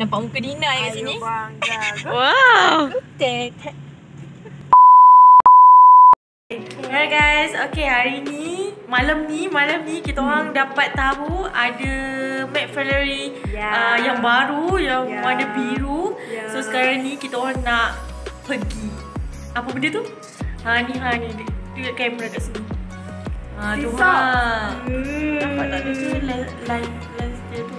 Nampak muka Dina kat sini. Wow. Alright guys, okay hari ni malam ni malam ni kita orang dapat tahu ada McFlurry Ya. uh, yang baru yang Ya. warna biru. Ya. So sekarang ni kita orang nak pergi. Apa benda tu? Ha ni ha ni dekat kamera kat sini. Ha tu ha. Hmm. Nampak tak ada tu lens lens lens dia tu.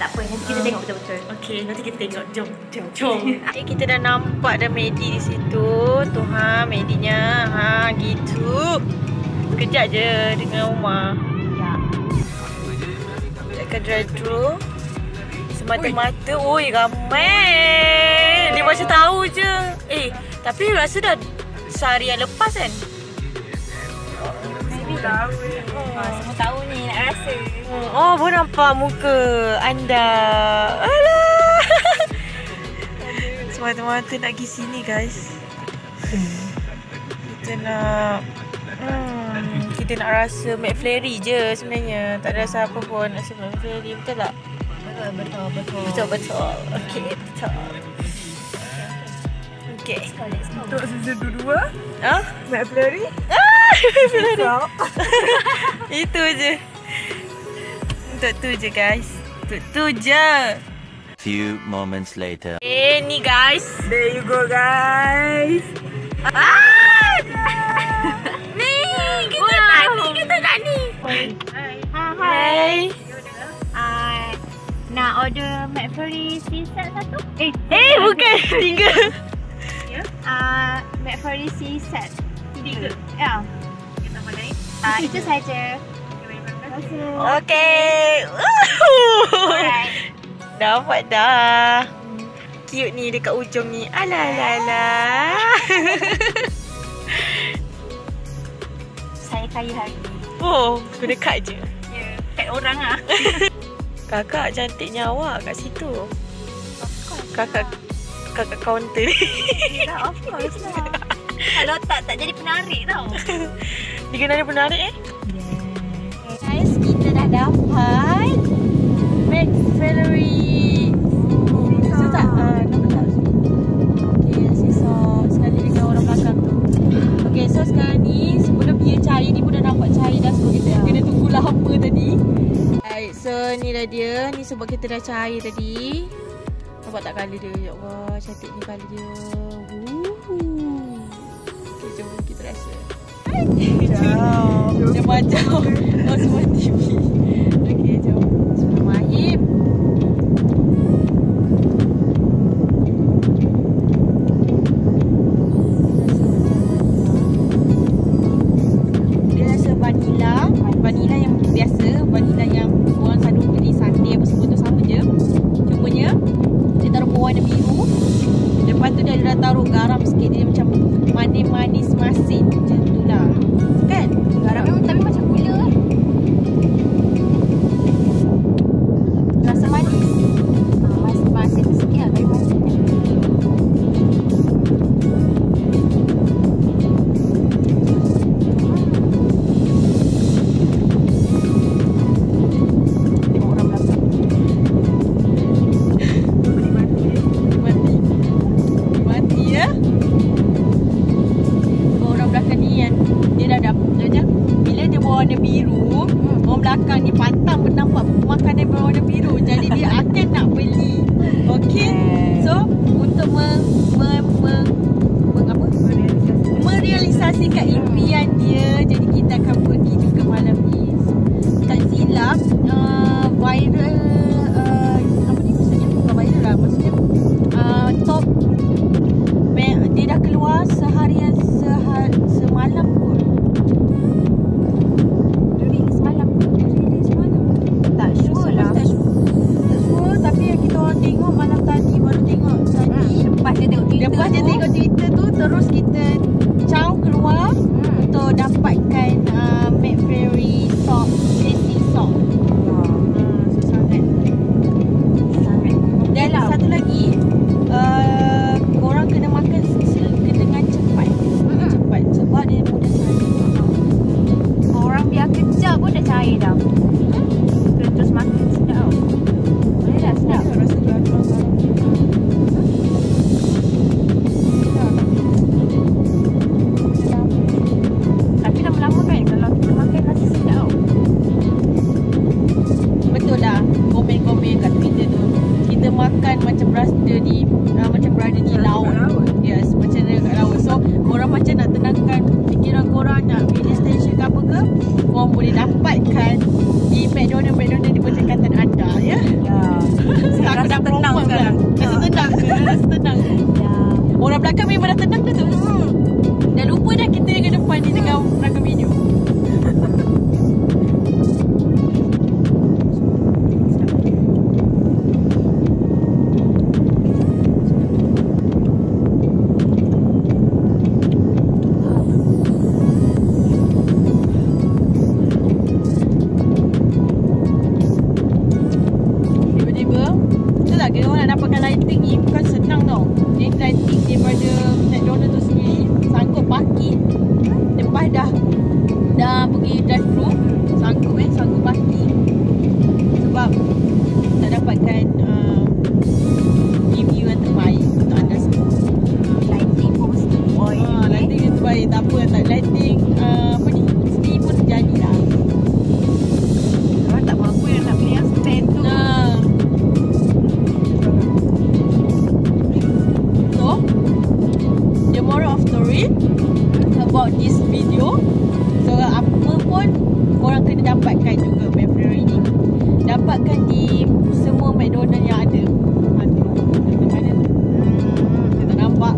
Tak apa. Nanti kita Ah. tengok betul-betul. Okay, nanti kita tengok. Jom, jom, jom. Okay, kita dah nampak dah Medi di situ. Tu ha, Medinya. Ha, gitu. Kejap je dengan Umar. Ya. Akan drive through. Semata-mata. Oi, ramai. Dia macam tahu je. Eh, tapi rasa dah seharian lepas kan? Tahu. Ha, semua tahu ni nak rasa. Hmm, Oh, baru nampak muka anda. Alah. Semata-mata nak pergi sini, guys. Kita nak... Hmm, kita nak rasa McFlurry je sebenarnya. Tak ada rasa apa pun. Rasa McFlurry. Betul tak? Betul, betul, betul. Betul, betul. Okay, betul. Okay. Untuk season 2 Ah? McFlurry. Ah, McFlurry. So, Itu je. Untuk tu je, guys. Untuk tu je. Few moments later. Eh, ni guys. there you go guys. Ah! ni, kita nak ni, kita nak ni. Hai. Ah, nak order McFlurry set satu? Eh, Eh, bukan tiga. Ah, McFlurry C set. Tiga. Ya. Ah, itu saja. Okay. Alright. Dapat dah. Cute ni dekat ujung ni. Alah, alah, alah. Saya kaya hari ni. Oh, aku dekat je. Ya, kat orang ah. Kakak cantiknya awak kat situ. Kakak kakak kaunter ni. Ya, of course lah. Kalau tak, tak jadi penarik tau. Dia kena ada penarik eh? Guys, kita dah dapat McFlurry. Tak? Ah, nampak tak? Okay, sisa sekali dengan orang belakang tu. Okay, so sekarang ni sebelum dia cair ni pun dah nampak cair dah. So kita kena tunggu lama tadi. Alright, so ni dah dia. Ni sebab kita dah cair tadi. Nampak tak colour dia? Ya Allah, cantik ni colour dia. Jom. Kita rasa. Jom. Macam semua TV Okay jom. Bismillahirrahmanirrahim apa semua biru. Lepas tu dia dah taruh garam sikit. Dia macam manis-manis masin Macam Makanan berwarna biru. Jadi dia akan nak beli. Okay So Untuk me, me, me, me apa? Merealisasikan. Impian 那你呃 macam berada di uh, macam berada di laut. Yes, macam ada kat laut. So, korang macam nak tenangkan fikiran korang nak pilih station ke apa ke, korang boleh dapatkan di McDonald McDonald di berdekatan anda ya. Ya. Aku rasa dah tenang sekarang. Rasa tenang story about this video. So, apa pun korang kena dapatkan juga February ni. Dapatkan di semua McDonald yang ada. Ada. Tu? Hmm, kita nampak.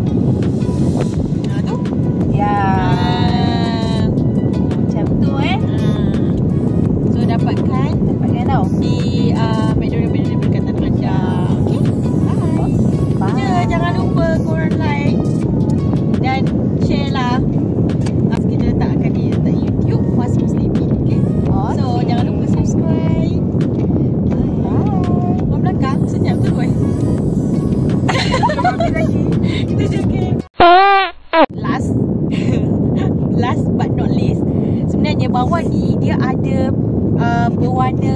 Last but not least Sebenarnya bawah ni Dia ada uh, Berwarna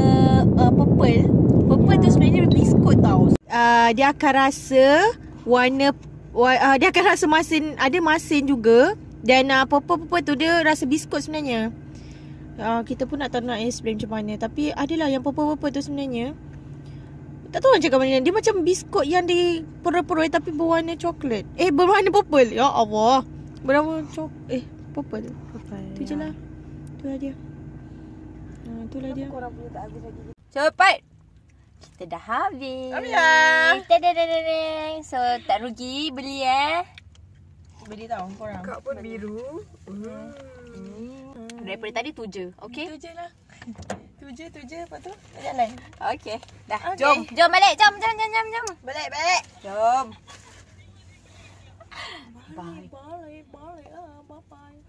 uh, Purple. Purple tu sebenarnya biskut tau. Uh, Dia akan rasa Warna wa, uh, Dia akan rasa masin Ada masin juga. Dan uh, purple-purple tu Dia rasa biskut sebenarnya. Uh, Kita pun nak tahu nak explain macam mana. Tapi adalah yang purple-purple tu sebenarnya. Tak tahu macam mana. Dia macam biskut yang di Peroi-peroi Tapi berwarna coklat. Eh berwarna purple. Ya Allah. Berwarna cok Eh purple Tu je lah Tu lah dia ha, Tu lah dia Cepat. Kita dah habis. Habis dah. Tadadadadang. So tak rugi beli eh. Beli tau korang Kak pun biru. Daripada tadi tu je. Okay? Tu je lah Tu je tu je Lepas tu Jalan. Okay. Dah. Okay. Jom. Jom balik. Jom, jom, jom, jom, jom. Balik balik Jom. Bye Bye Bye ah, Bye bye